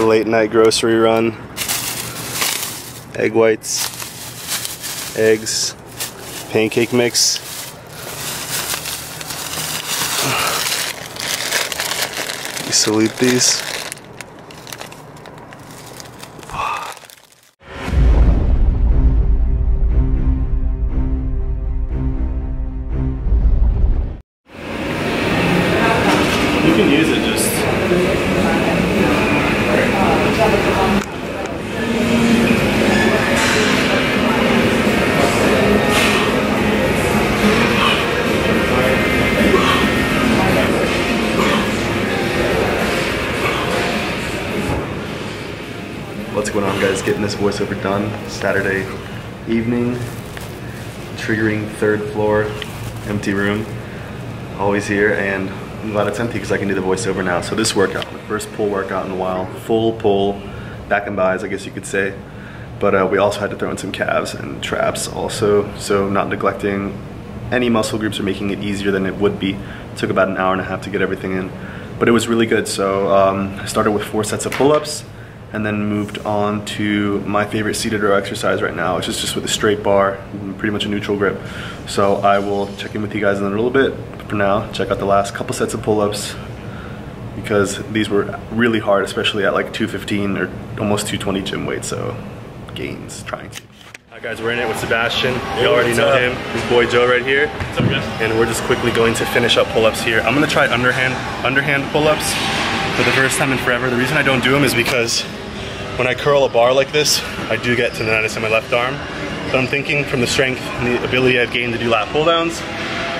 the late night grocery run. Egg whites, eggs, pancake mix. You salute these. You can use it just. What's going on guys? Getting this voiceover done Saturday evening. Triggering third floor, empty room. Always here and I'm glad it's empty because I can do the voiceover now. So this workout, the first pull workout in a while, full pull, back and bis I guess you could say. But uh, we also had to throw in some calves and traps also. So not neglecting any muscle groups or making it easier than it would be. It took about an hour and a half to get everything in. But it was really good. So um, I started with four sets of pull-ups and then moved on to my favorite seated row exercise right now, which is just with a straight bar, pretty much a neutral grip. So I will check in with you guys in a little bit. But for now, check out the last couple sets of pull-ups because these were really hard, especially at like 215 or almost 220 gym weight, so gains, trying to. Alright guys, we're in it with Sebastian. You already know him, his boy Joe right here. And we're just quickly going to finish up pull-ups here. I'm gonna try underhand, underhand pull-ups for the first time in forever. The reason I don't do them is because when I curl a bar like this, I do get tendonitis in my left arm. So I'm thinking from the strength and the ability I've gained to do lat pull downs,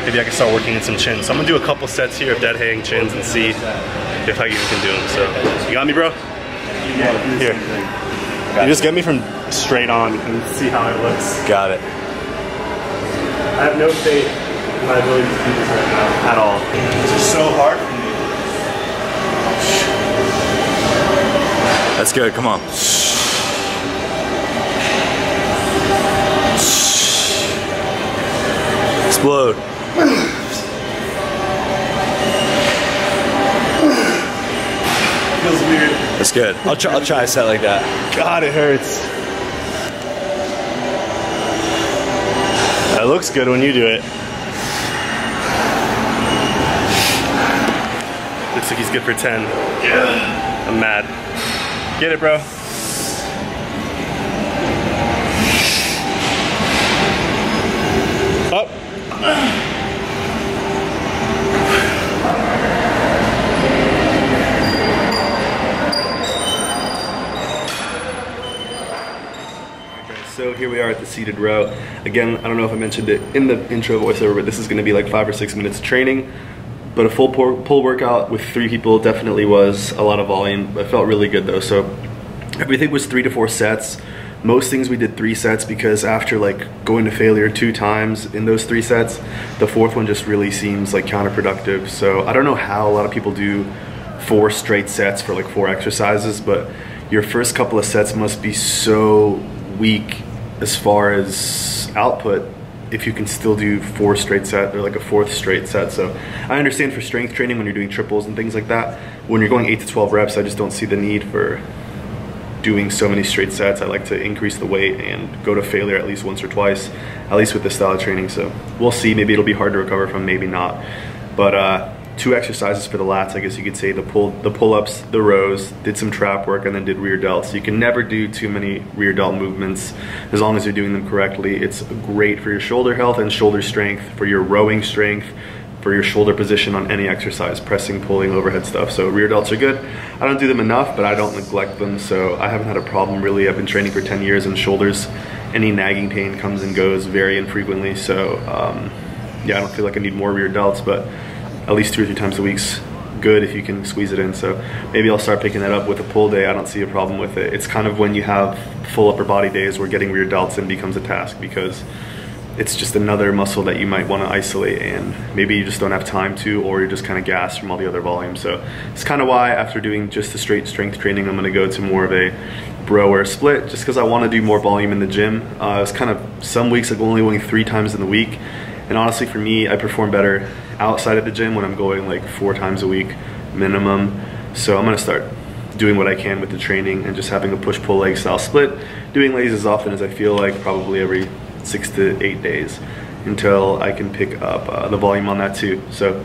maybe I can start working in some chins. So I'm gonna do a couple sets here of dead hang chins and see if I even can do them. So, you got me, bro? Here. You just get me from straight on and see how it looks. Got it. I have no faith in my ability to do this right now at all. It's just so hard for me. That's good. Come on. Explode. Feels weird. That's good. I'll try. I'll try a set like that. God, it hurts. That looks good when you do it. Looks like he's good for 10. Yeah. I'm mad. Get it, bro. Oh. Up. So here we are at the seated row. Again, I don't know if I mentioned it in the intro voiceover, but this is gonna be like five or six minutes of training. But a full pull, pull workout with three people definitely was a lot of volume. It felt really good though. So everything was three to four sets. Most things we did three sets because after like going to failure two times in those three sets, the fourth one just really seems like counterproductive. So I don't know how a lot of people do four straight sets for like four exercises, but your first couple of sets must be so weak as far as output if you can still do four straight set or like a fourth straight set. So I understand for strength training when you're doing triples and things like that. When you're going eight to 12 reps, I just don't see the need for doing so many straight sets. I like to increase the weight and go to failure at least once or twice, at least with this style of training. So we'll see, maybe it'll be hard to recover from, maybe not. But uh, two exercises for the lats, I guess you could say, the pull, the pull-ups, the rows, did some trap work, and then did rear delts. You can never do too many rear delt movements as long as you're doing them correctly. It's great for your shoulder health and shoulder strength, for your rowing strength, for your shoulder position on any exercise, pressing, pulling, overhead stuff. So rear delts are good. I don't do them enough, but I don't neglect them, so I haven't had a problem really. I've been training for 10 years and shoulders, any nagging pain comes and goes very infrequently, so um, yeah, I don't feel like I need more rear delts, but at least two or three times a week's good if you can squeeze it in. So maybe I'll start picking that up with a pull day. I don't see a problem with it. It's kind of when you have full upper body days where getting rear delts in becomes a task because it's just another muscle that you might want to isolate and maybe you just don't have time to or you're just kind of gassed from all the other volume. So it's kind of why after doing just the straight strength training, I'm going to go to more of a bro or split just because I want to do more volume in the gym. Uh, it's kind of some weeks like only going three times in the week and honestly for me, I perform better outside of the gym when I'm going like four times a week minimum. So I'm gonna start doing what I can with the training and just having a push-pull leg style split, doing legs as often as I feel like, probably every six to eight days until I can pick up uh, the volume on that too. So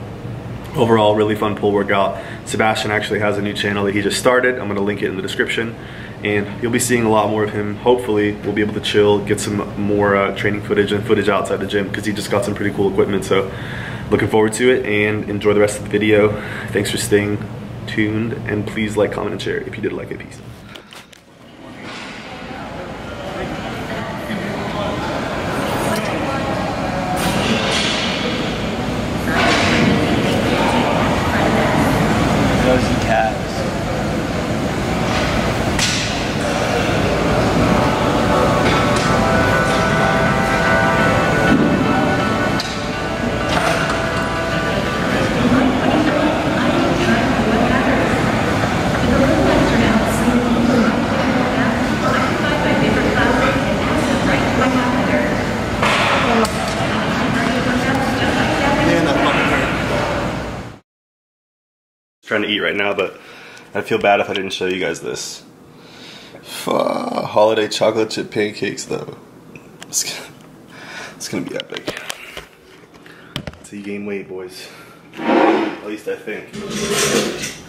overall, really fun pull workout. Sebastian actually has a new channel that he just started. I'm gonna link it in the description and you'll be seeing a lot more of him. Hopefully, we'll be able to chill, get some more uh, training footage and footage outside the gym because he just got some pretty cool equipment. So looking forward to it and enjoy the rest of the video. Thanks for staying tuned and please like, comment, and share if you did like it. Peace. Trying to eat right now, but I'd feel bad if I didn't show you guys this. Holiday chocolate chip pancakes, though. It's gonna, it's gonna be epic. So you gain weight, boys. At least I think.